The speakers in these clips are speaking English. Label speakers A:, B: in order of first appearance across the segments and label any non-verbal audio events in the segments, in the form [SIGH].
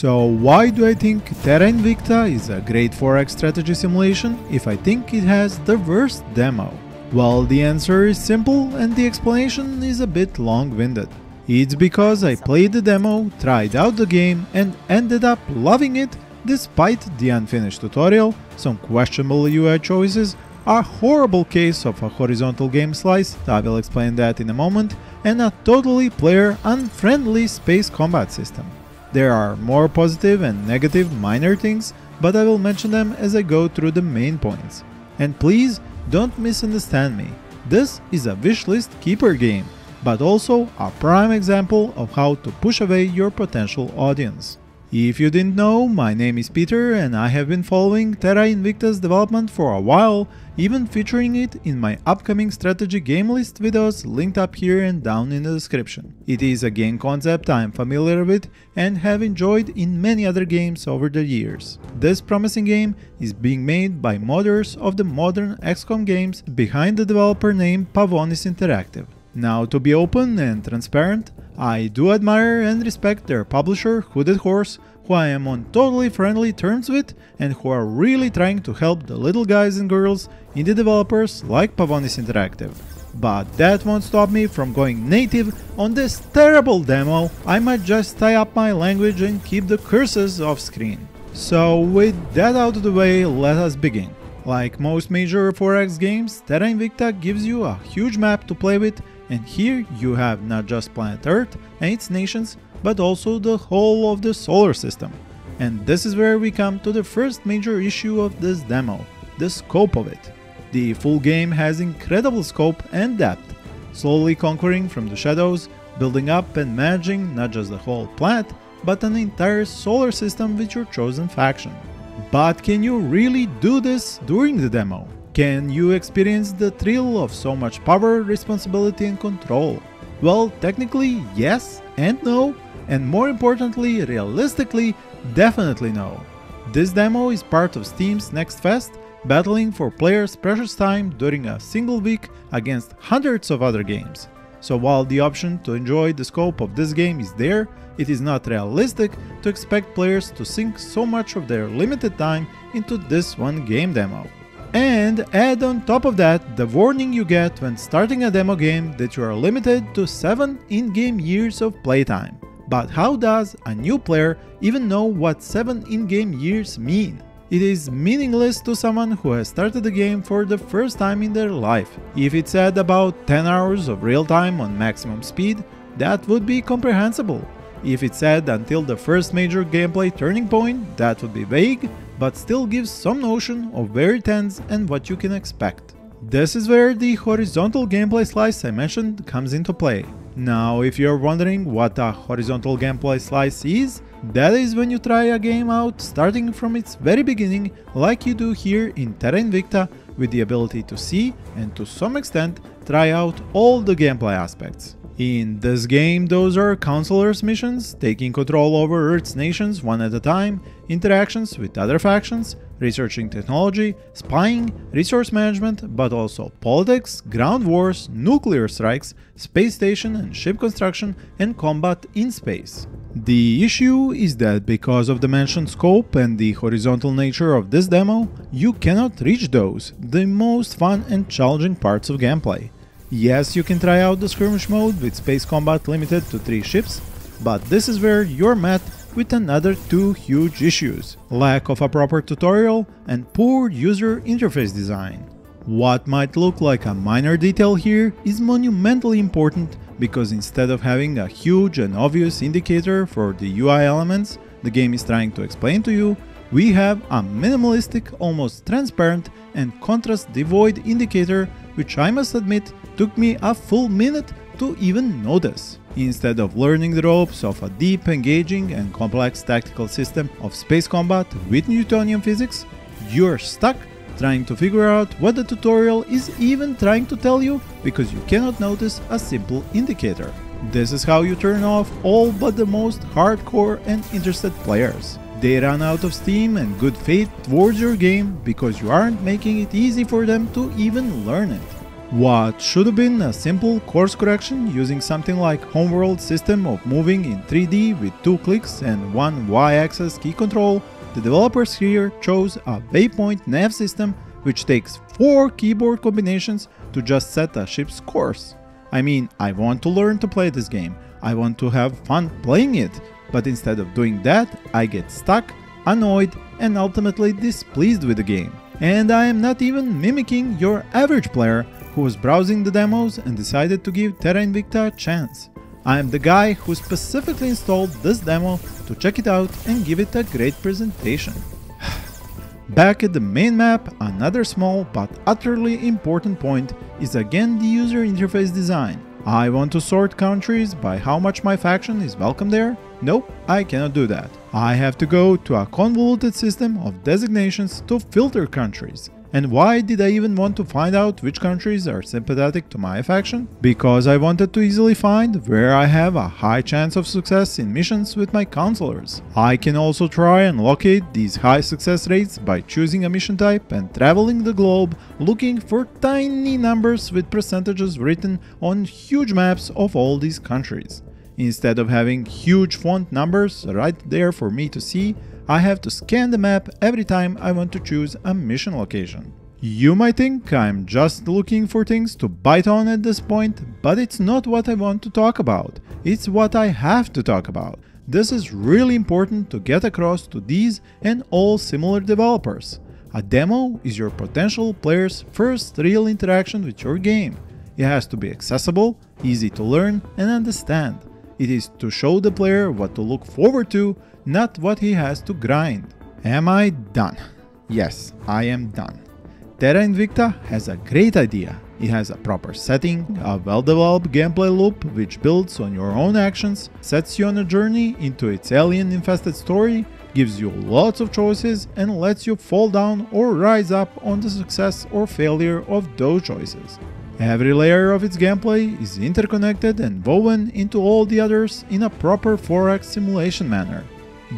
A: So why do I think Terra Invicta is a great 4X strategy simulation if I think it has the worst demo? Well, the answer is simple and the explanation is a bit long-winded. It's because I played the demo, tried out the game and ended up loving it despite the unfinished tutorial, some questionable UI choices, a horrible case of a horizontal game slice, I will explain that in a moment, and a totally player unfriendly space combat system. There are more positive and negative minor things, but I will mention them as I go through the main points. And please don't misunderstand me, this is a wishlist keeper game, but also a prime example of how to push away your potential audience. If you didn't know, my name is Peter and I have been following Terra Invicta's development for a while, even featuring it in my upcoming strategy game list videos linked up here and down in the description. It is a game concept I am familiar with and have enjoyed in many other games over the years. This promising game is being made by modders of the modern XCOM games behind the developer name Pavonis Interactive. Now to be open and transparent, I do admire and respect their publisher Hooded Horse, who I am on totally friendly terms with and who are really trying to help the little guys and girls indie developers like Pavonis Interactive. But that won't stop me from going native on this terrible demo, I might just tie up my language and keep the curses off screen. So with that out of the way, let us begin. Like most major 4X games, Terra Invicta gives you a huge map to play with and here you have not just planet Earth and its nations, but also the whole of the solar system. And this is where we come to the first major issue of this demo, the scope of it. The full game has incredible scope and depth, slowly conquering from the shadows, building up and managing not just the whole planet, but an entire solar system with your chosen faction. But can you really do this during the demo? Can you experience the thrill of so much power, responsibility and control? Well, technically yes and no, and more importantly, realistically, definitely no. This demo is part of Steam's Next Fest, battling for players' precious time during a single week against hundreds of other games. So while the option to enjoy the scope of this game is there, it is not realistic to expect players to sink so much of their limited time into this one game demo. And add on top of that the warning you get when starting a demo game that you are limited to 7 in-game years of playtime. But how does a new player even know what 7 in-game years mean? It is meaningless to someone who has started the game for the first time in their life. If it said about 10 hours of real time on maximum speed, that would be comprehensible. If it said until the first major gameplay turning point, that would be vague, but still gives some notion of where it ends and what you can expect. This is where the horizontal gameplay slice I mentioned comes into play. Now if you're wondering what a horizontal gameplay slice is, that is when you try a game out starting from its very beginning like you do here in Terra Invicta with the ability to see and to some extent try out all the gameplay aspects. In this game, those are councilors missions, taking control over Earth's nations one at a time, interactions with other factions, researching technology, spying, resource management, but also politics, ground wars, nuclear strikes, space station and ship construction, and combat in space. The issue is that because of the mentioned scope and the horizontal nature of this demo, you cannot reach those, the most fun and challenging parts of gameplay. Yes, you can try out the skirmish mode with space combat limited to 3 ships, but this is where you're met with another two huge issues, lack of a proper tutorial and poor user interface design. What might look like a minor detail here is monumentally important because instead of having a huge and obvious indicator for the UI elements the game is trying to explain to you, we have a minimalistic, almost transparent and contrast devoid indicator which I must admit took me a full minute to even notice. Instead of learning the ropes of a deep, engaging and complex tactical system of space combat with Newtonian physics, you're stuck trying to figure out what the tutorial is even trying to tell you because you cannot notice a simple indicator. This is how you turn off all but the most hardcore and interested players. They run out of steam and good faith towards your game because you aren't making it easy for them to even learn it. What should have been a simple course correction using something like Homeworld system of moving in 3D with two clicks and one Y-axis key control, the developers here chose a Waypoint nav system which takes 4 keyboard combinations to just set a ship's course. I mean, I want to learn to play this game, I want to have fun playing it, but instead of doing that, I get stuck, annoyed, and ultimately displeased with the game. And I am not even mimicking your average player who was browsing the demos and decided to give Terra Invicta a chance. I am the guy who specifically installed this demo to check it out and give it a great presentation. [SIGHS] Back at the main map, another small but utterly important point is again the user interface design. I want to sort countries by how much my faction is welcome there? Nope, I cannot do that. I have to go to a convoluted system of designations to filter countries. And why did I even want to find out which countries are sympathetic to my faction? Because I wanted to easily find where I have a high chance of success in missions with my councilors. I can also try and locate these high success rates by choosing a mission type and traveling the globe looking for tiny numbers with percentages written on huge maps of all these countries. Instead of having huge font numbers right there for me to see, I have to scan the map every time I want to choose a mission location. You might think I'm just looking for things to bite on at this point, but it's not what I want to talk about. It's what I have to talk about. This is really important to get across to these and all similar developers. A demo is your potential player's first real interaction with your game. It has to be accessible, easy to learn and understand. It is to show the player what to look forward to not what he has to grind. Am I done? Yes, I am done. Terra Invicta has a great idea. It has a proper setting, a well-developed gameplay loop which builds on your own actions, sets you on a journey into its alien-infested story, gives you lots of choices and lets you fall down or rise up on the success or failure of those choices. Every layer of its gameplay is interconnected and woven into all the others in a proper 4X simulation manner.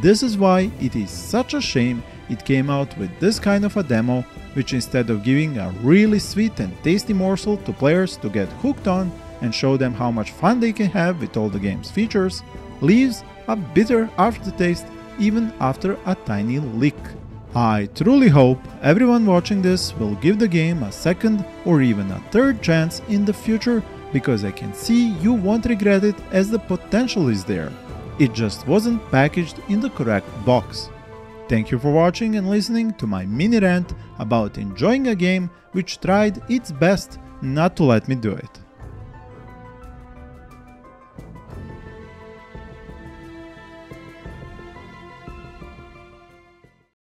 A: This is why it is such a shame it came out with this kind of a demo, which instead of giving a really sweet and tasty morsel to players to get hooked on and show them how much fun they can have with all the game's features, leaves a bitter aftertaste even after a tiny leak. I truly hope everyone watching this will give the game a second or even a third chance in the future because I can see you won't regret it as the potential is there. It just wasn't packaged in the correct box. Thank you for watching and listening to my mini rant about enjoying a game which tried its best not to let me do it.